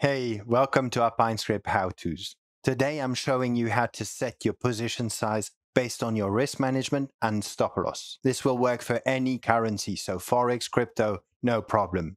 Hey, welcome to our PineScript how-tos. Today I'm showing you how to set your position size based on your risk management and stop loss. This will work for any currency, so Forex, crypto, no problem.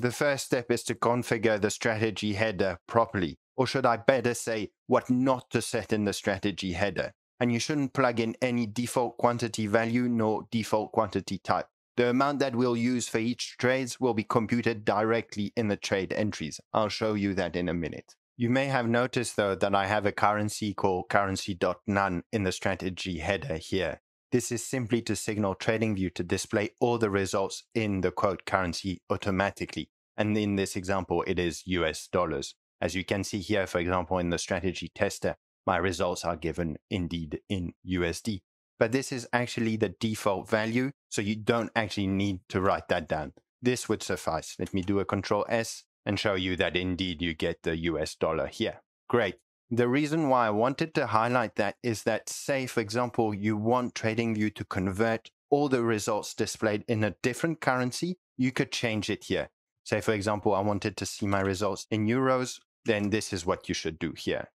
The first step is to configure the strategy header properly, or should I better say, what not to set in the strategy header. And you shouldn't plug in any default quantity value nor default quantity type. The amount that we'll use for each trade will be computed directly in the trade entries. I'll show you that in a minute. You may have noticed though that I have a currency called currency.none in the strategy header here. This is simply to signal TradingView to display all the results in the quote currency automatically. And in this example, it is US dollars. As you can see here, for example, in the strategy tester, my results are given indeed in USD but this is actually the default value. So you don't actually need to write that down. This would suffice. Let me do a control S and show you that indeed you get the US dollar here. Great. The reason why I wanted to highlight that is that say, for example, you want TradingView to convert all the results displayed in a different currency, you could change it here. Say, for example, I wanted to see my results in euros, then this is what you should do here.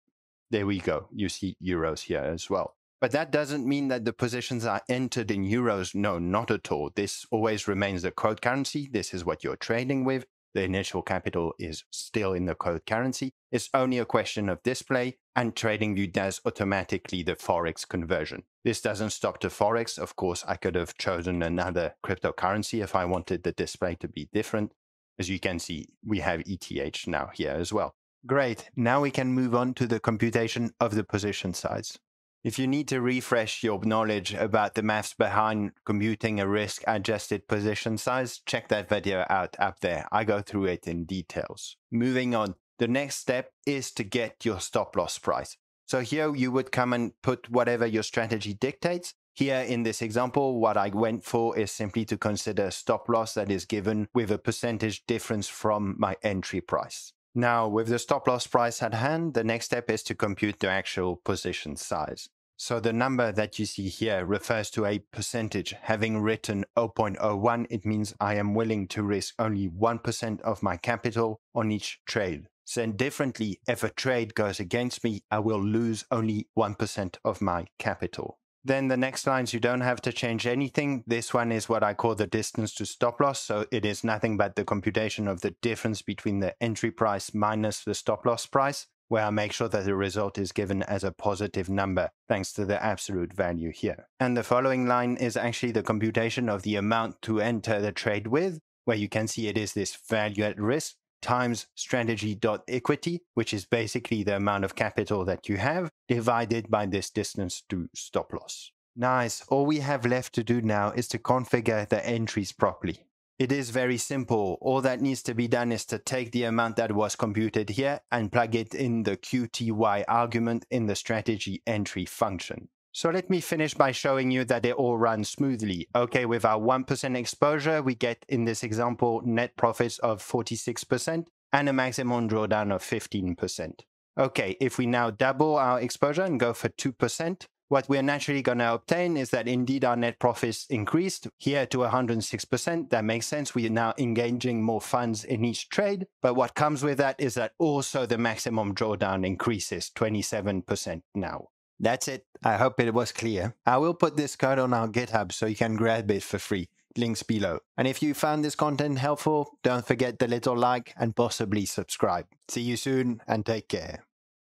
There we go. You see euros here as well. But that doesn't mean that the positions are entered in euros. No, not at all. This always remains the quote currency. This is what you're trading with. The initial capital is still in the quote currency. It's only a question of display and TradingView does automatically the Forex conversion. This doesn't stop to Forex. Of course, I could have chosen another cryptocurrency if I wanted the display to be different. As you can see, we have ETH now here as well. Great. Now we can move on to the computation of the position size. If you need to refresh your knowledge about the maths behind computing a risk adjusted position size, check that video out up there. I go through it in details. Moving on, the next step is to get your stop loss price. So here you would come and put whatever your strategy dictates. Here in this example, what I went for is simply to consider stop loss that is given with a percentage difference from my entry price. Now, with the stop loss price at hand, the next step is to compute the actual position size. So the number that you see here refers to a percentage. Having written 0.01, it means I am willing to risk only 1% of my capital on each trade. Said differently, if a trade goes against me, I will lose only 1% of my capital. Then the next lines, you don't have to change anything. This one is what I call the distance to stop loss. So it is nothing but the computation of the difference between the entry price minus the stop loss price, where I make sure that the result is given as a positive number, thanks to the absolute value here. And the following line is actually the computation of the amount to enter the trade with, where you can see it is this value at risk times strategy.equity, which is basically the amount of capital that you have, divided by this distance to stop loss. Nice. All we have left to do now is to configure the entries properly. It is very simple. All that needs to be done is to take the amount that was computed here and plug it in the QTY argument in the strategy entry function. So let me finish by showing you that it all runs smoothly. Okay, with our 1% exposure, we get in this example net profits of 46% and a maximum drawdown of 15%. Okay, if we now double our exposure and go for 2%, what we're naturally going to obtain is that indeed our net profits increased here to 106%. That makes sense. We are now engaging more funds in each trade. But what comes with that is that also the maximum drawdown increases 27% now. That's it. I hope it was clear. I will put this code on our GitHub so you can grab it for free. Links below. And if you found this content helpful, don't forget the little like and possibly subscribe. See you soon and take care.